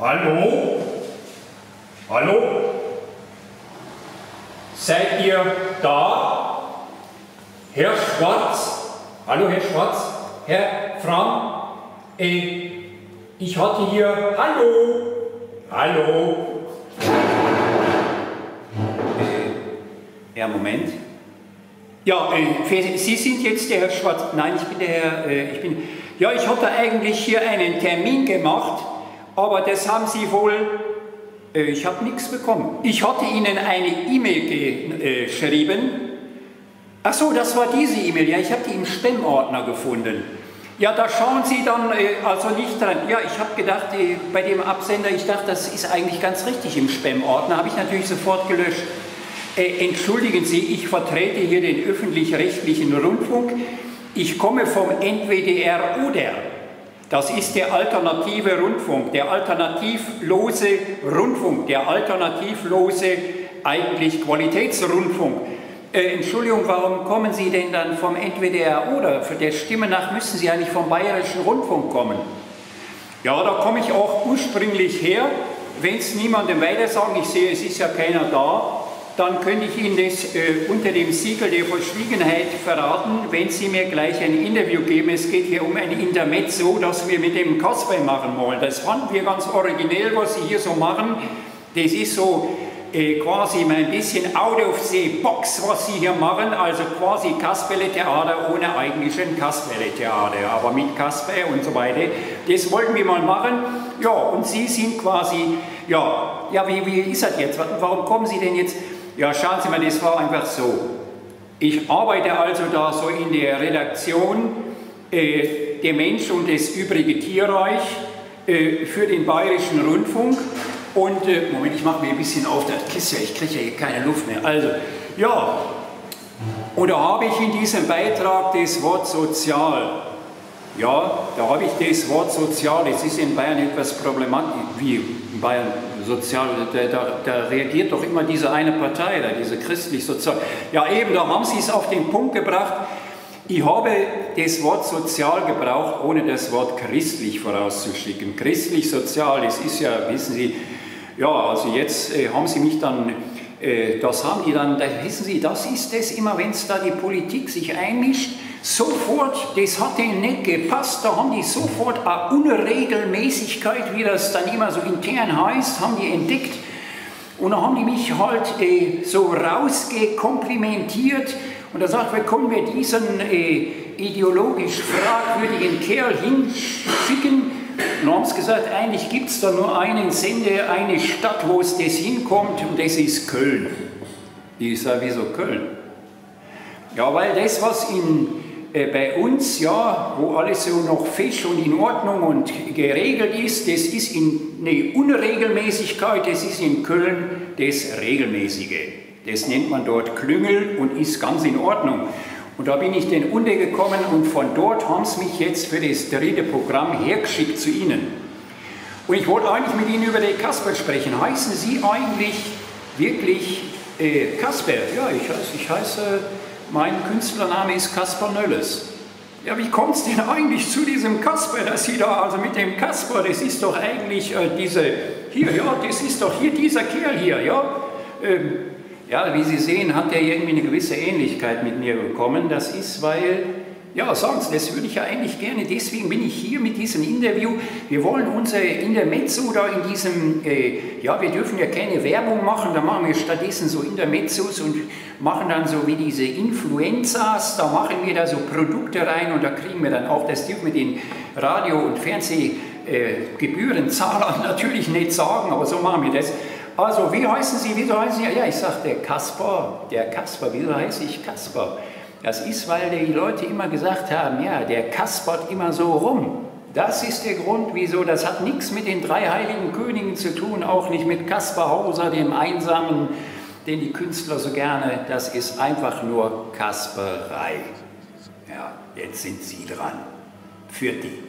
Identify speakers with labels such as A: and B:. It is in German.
A: Hallo? Hallo? Seid ihr da? Herr Schwarz? Hallo, Herr Schwarz? Herr Frank? Äh, ich hatte hier... Hallo? Hallo?
B: Ja, Moment. Ja, äh, Sie sind jetzt der Herr Schwarz. Nein, ich bin der Herr, äh, ich bin... Ja, ich hatte eigentlich hier einen Termin gemacht, aber das haben Sie wohl... Äh, ich habe nichts bekommen. Ich hatte Ihnen eine E-Mail geschrieben. Ach so, das war diese E-Mail. Ja, ich habe die im Spam-Ordner gefunden. Ja, da schauen Sie dann äh, also nicht dran. Ja, ich habe gedacht, äh, bei dem Absender, ich dachte, das ist eigentlich ganz richtig im Spam-Ordner, habe ich natürlich sofort gelöscht. Äh, entschuldigen Sie, ich vertrete hier den öffentlich-rechtlichen Rundfunk. Ich komme vom NWDR oder. Das ist der alternative Rundfunk, der alternativlose Rundfunk, der alternativlose eigentlich Qualitätsrundfunk. Äh, Entschuldigung, warum kommen Sie denn dann vom NWDR oder? Für der Stimme nach müssen Sie eigentlich vom Bayerischen Rundfunk kommen. Ja, da komme ich auch ursprünglich her. Wenn es niemandem weiter sagen, ich sehe, es ist ja keiner da, dann könnte ich Ihnen das äh, unter dem Siegel der Verschwiegenheit verraten, wenn Sie mir gleich ein Interview geben. Es geht hier um ein Intermezzo, das wir mit dem Kasper machen wollen. Das fanden wir ganz originell, was Sie hier so machen. Das ist so äh, quasi mal ein bisschen out of the box, was Sie hier machen, also quasi Kasperle-Theater ohne eigentlichen Kasperle-Theater, aber mit Kasper und so weiter. Das wollten wir mal machen. Ja, und Sie sind quasi, ja, ja, wie, wie ist das jetzt? Warum kommen Sie denn jetzt? Ja, schauen Sie mal, das war einfach so. Ich arbeite also da so in der Redaktion äh, Der Mensch und das übrige Tierreich äh, für den Bayerischen Rundfunk und, äh, Moment, ich mache mir ein bisschen auf das Kissen, ich kriege ja hier keine Luft mehr. Also, ja, und da habe ich in diesem Beitrag das Wort sozial. Ja, da habe ich das Wort sozial, es ist in Bayern etwas problematisch, wie in Bayern sozial, da, da, da, reagiert doch immer diese eine Partei, da, diese christlich-sozial. Ja eben, da haben sie es auf den Punkt gebracht, ich habe das Wort sozial gebraucht, ohne das Wort christlich vorauszuschicken. Christlich-sozial, das ist ja, wissen Sie, ja, also jetzt äh, haben Sie mich dann, das haben die dann, da, wissen Sie, das ist es immer, wenn es da die Politik sich einmischt, sofort, das hat denen nicht gepasst, da haben die sofort eine Unregelmäßigkeit, wie das dann immer so intern heißt, haben die entdeckt. Und dann haben die mich halt äh, so rausgekomplimentiert und da sagt, wie können wir diesen äh, ideologisch fragwürdigen Kerl hinschicken? Sie gesagt, eigentlich gibt es da nur einen Sender, eine Stadt, wo es das hinkommt und das ist Köln. Ich sage, wieso Köln? Ja, weil das, was in, äh, bei uns, ja, wo alles so noch fest und in Ordnung und geregelt ist, das ist in, eine Unregelmäßigkeit, das ist in Köln das Regelmäßige. Das nennt man dort Klüngel und ist ganz in Ordnung. Und da bin ich den untergekommen und von dort haben sie mich jetzt für das dritte Programm hergeschickt zu Ihnen. Und ich wollte eigentlich mit Ihnen über den Kasper sprechen. Heißen Sie eigentlich wirklich äh, Kasper? Ja, ich, heiße, ich heiße, mein Künstlername ist Kasper Nölles. Ja, wie kommt es denn eigentlich zu diesem Kasper, dass Sie da, also mit dem Kasper, das ist doch eigentlich äh, diese, hier, ja, das ist doch hier dieser Kerl hier, ja. Ähm, ja, wie Sie sehen, hat er irgendwie eine gewisse Ähnlichkeit mit mir bekommen. Das ist, weil, ja, Sie, das würde ich ja eigentlich gerne, deswegen bin ich hier mit diesem Interview. Wir wollen unser Intermezzo da in diesem, äh, ja, wir dürfen ja keine Werbung machen, da machen wir stattdessen so Intermezzos und machen dann so wie diese Influenzas, da machen wir da so Produkte rein und da kriegen wir dann auch, das dürfen wir den Radio- und Fernsehgebührenzahlern natürlich nicht sagen, aber so machen wir das. Also, wie heißen Sie, wieso heißen Sie? Ja, ich sage, der Kasper, der Kasper, wieso heiße ich Kasper? Das ist, weil die Leute immer gesagt haben, ja, der kaspert immer so rum. Das ist der Grund, wieso. Das hat nichts mit den drei heiligen Königen zu tun, auch nicht mit Kaspar Hauser, dem Einsamen, den die Künstler so gerne. Das ist einfach nur Kasperei. Ja, jetzt sind Sie dran. Für die.